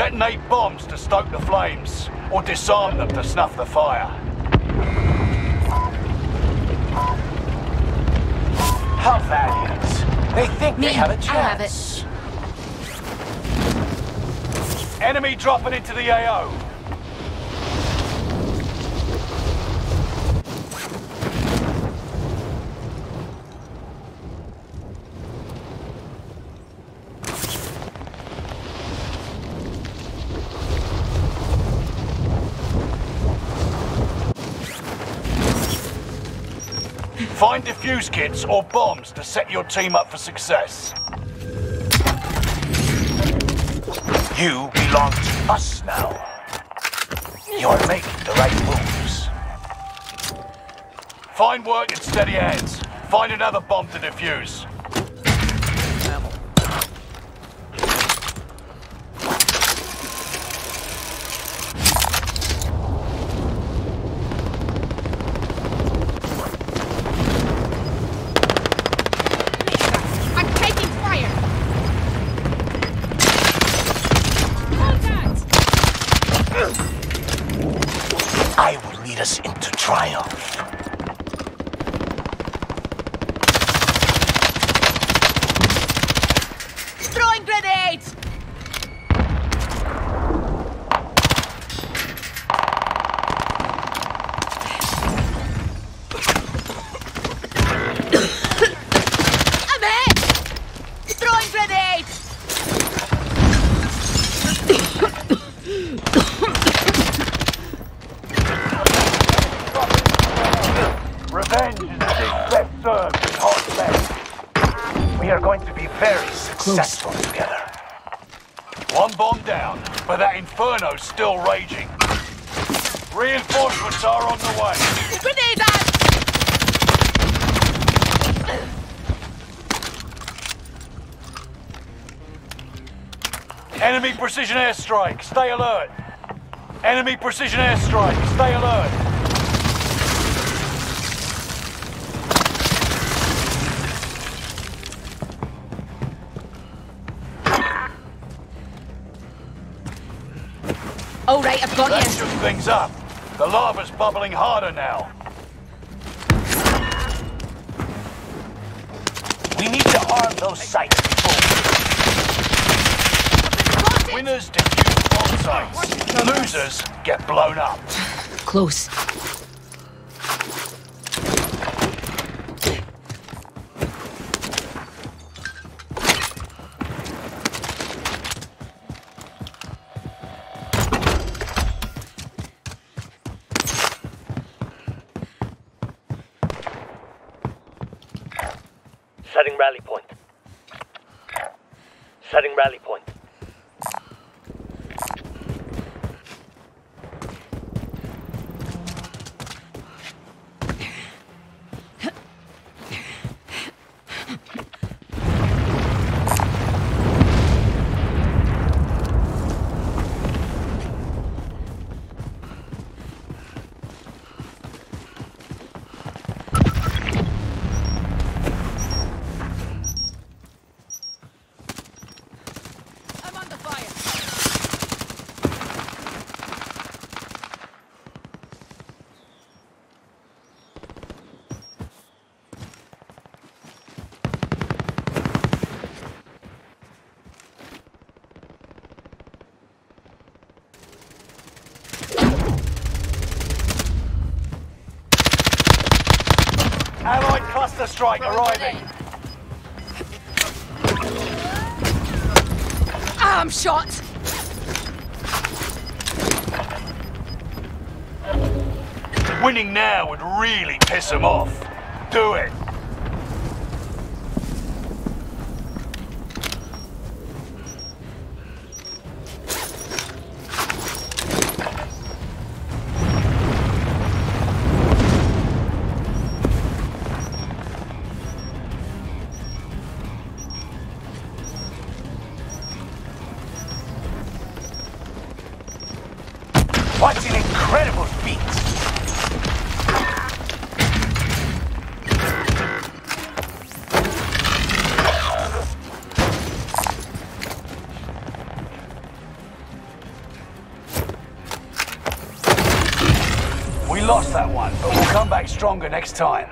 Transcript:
Detonate bombs to stoke the flames, or disarm them to snuff the fire. How valiant. They think Me, they have a I have chance. Enemy dropping into the AO. Find defuse kits or bombs to set your team up for success. You belong to us now. You're making the right moves. Find work in steady hands. Find another bomb to defuse. Us into triumph. We are going to be very successful together. One bomb down, but that inferno's still raging. Reinforcements are on the way. Grenade out! Enemy precision airstrike, stay alert. Enemy precision airstrike, stay alert. All right, I've got That you. shook things up. The lava's bubbling harder now. We need to arm those sites before Winners defuse bomb sites. Losers get blown up. Close. Setting rally point. Setting rally point. I'm under fire. Allied cluster strike arriving. I'm shot! Winning now would really piss them off. Do it. What an incredible feat! We lost that one, but we'll come back stronger next time.